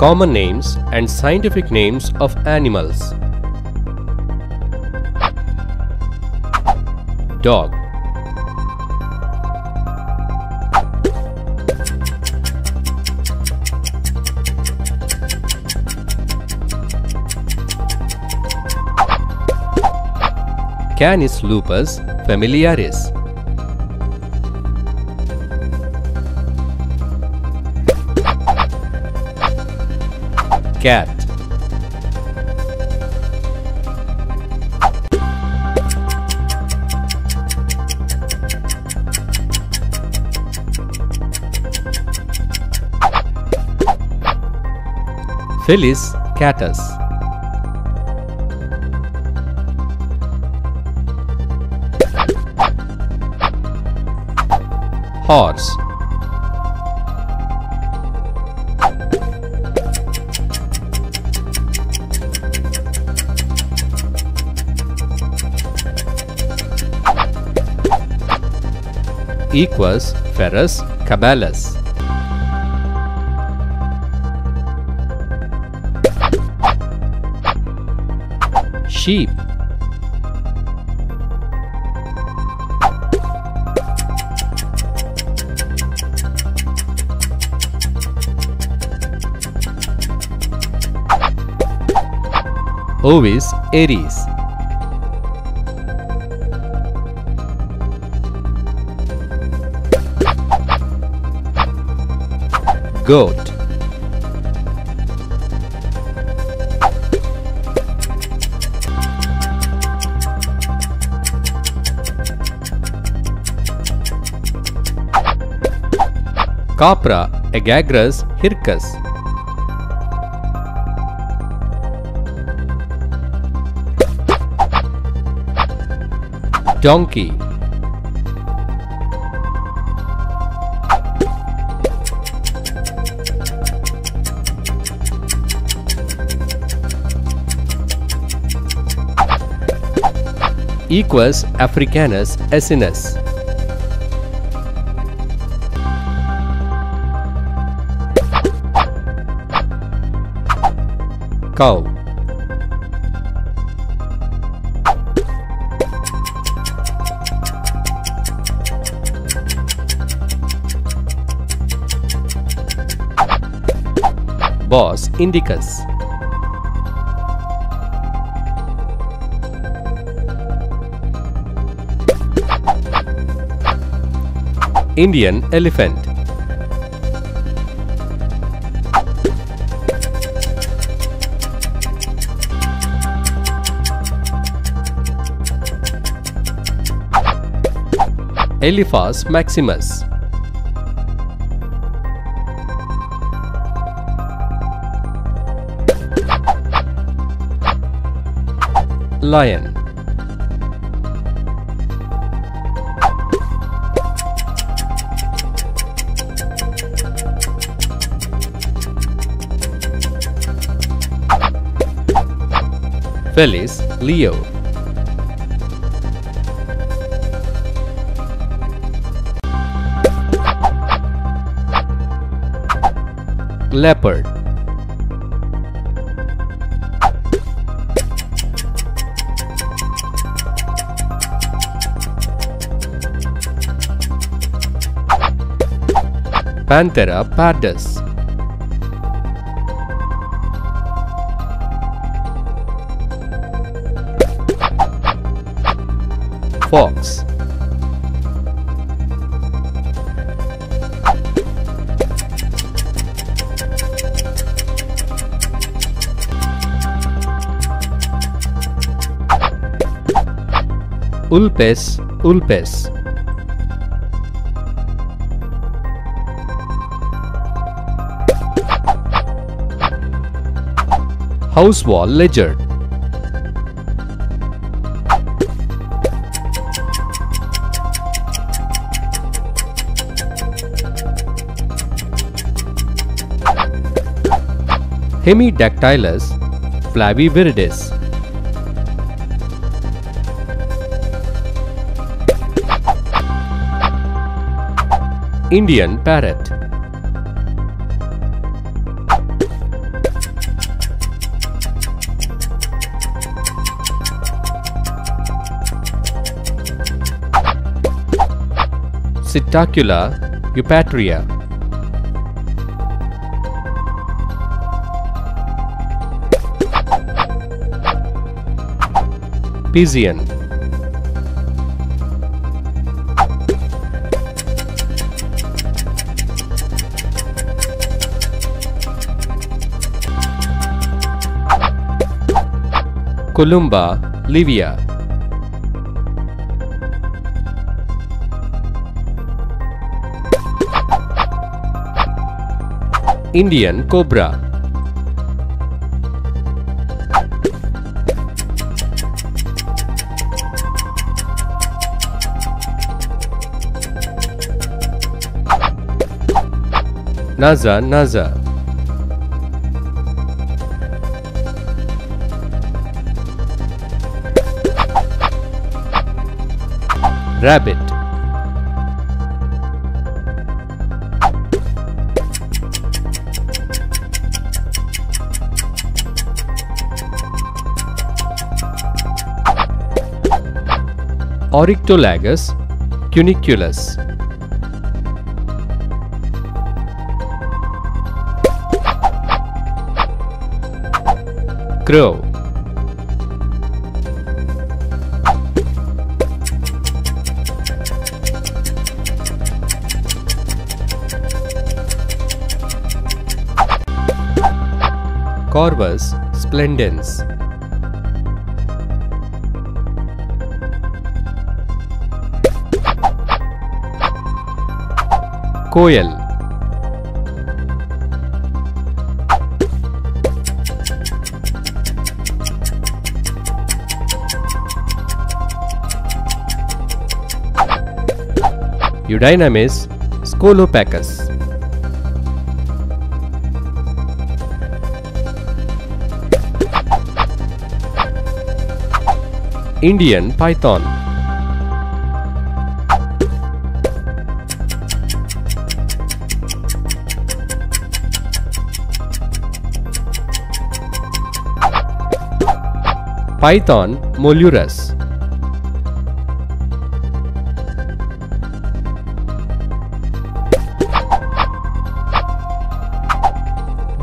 Common names and scientific names of animals. Dog Canis lupus familiaris Cat Felis catus Horse Equus ferus caballus. Sheep. Ovis aries Goat Capra Aegagrus hircus. Donkey Equus africanus asinus Cow. Bos indicus Indian elephant. Elephas maximus. Lion Felis Leo. Leopard. Panthera pardus Vulpes vulpes. House wall lizard Hemidactylus flaviviridis Indian parrot. Psittacula eupatria. Pigeon Columba livia. Indian cobra. Naza Naza Rabbit. Oryctolagus cuniculus. Crow Corvus splendens. Koel Eudynamys scolopaceus Indian python. Python molurus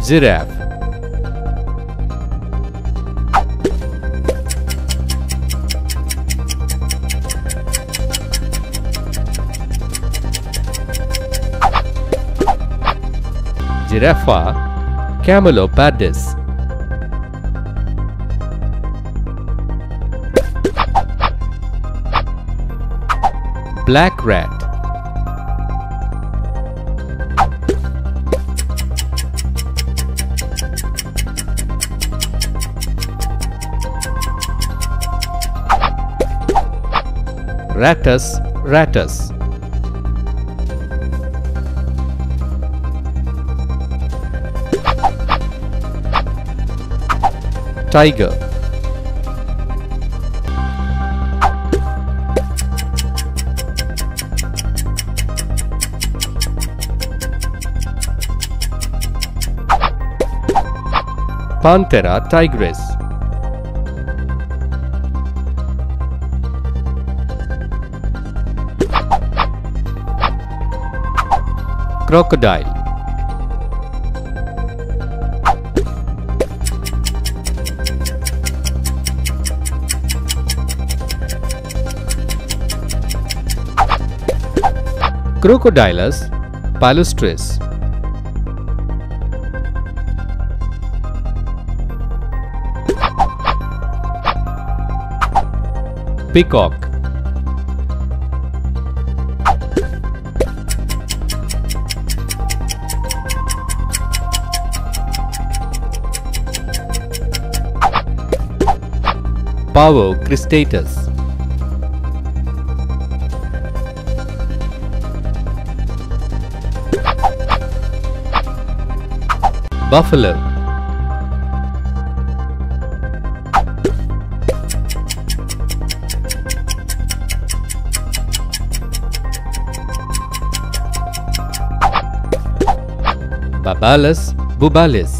Giraffe Giraffa camelopardis Black rat. Rattus rattus Tiger. Panthera tigris Crocodile Crocodylus palustris Peacock. Pavo cristatus Buffalo. Bubalus bubalis